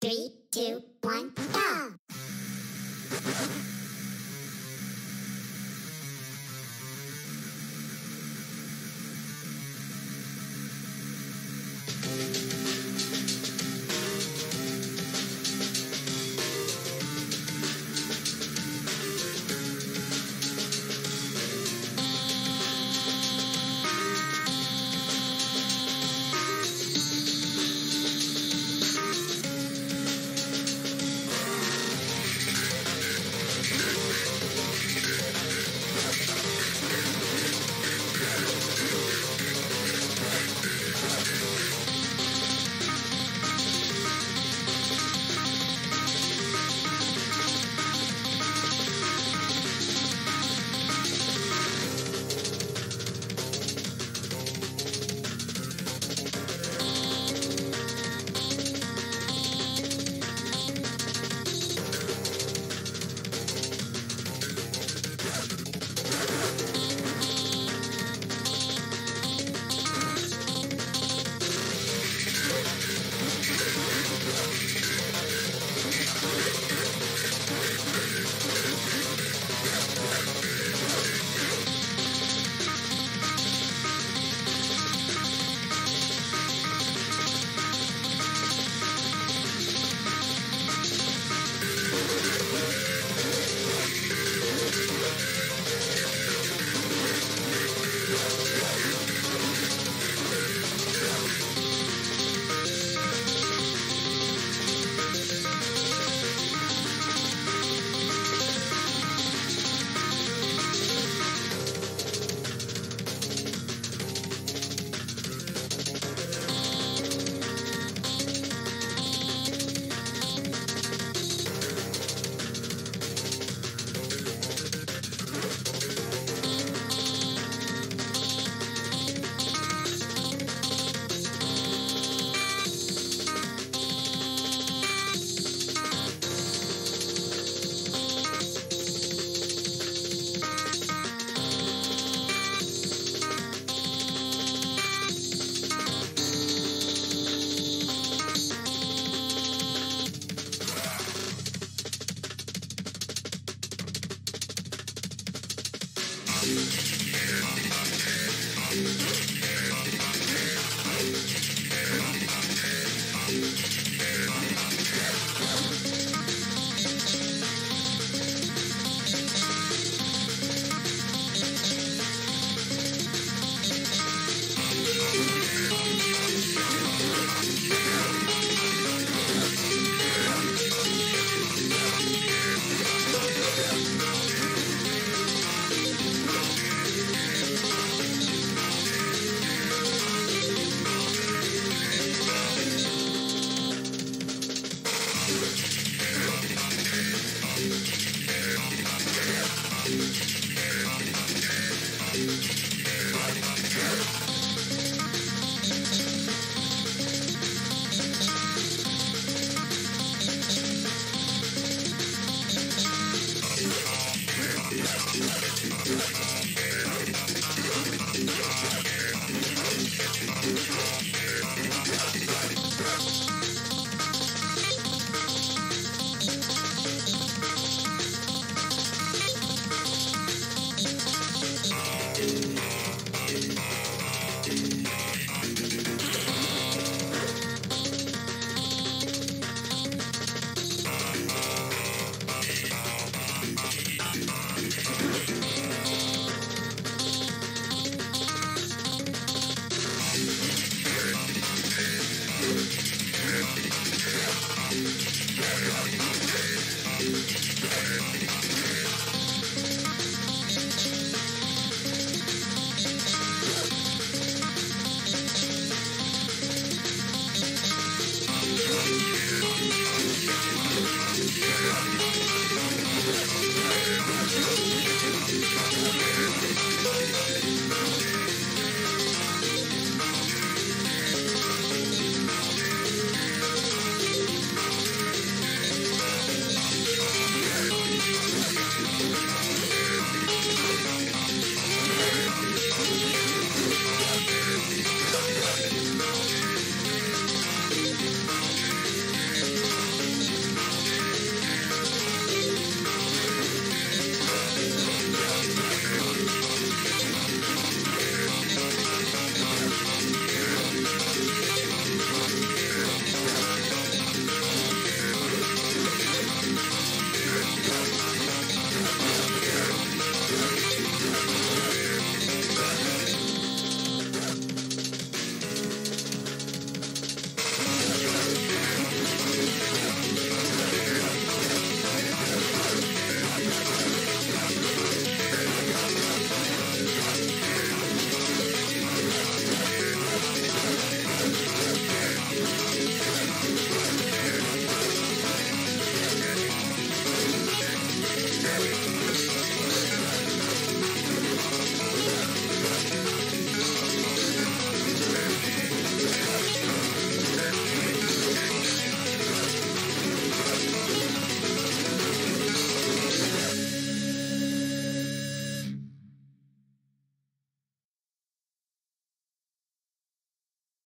Three, two, one,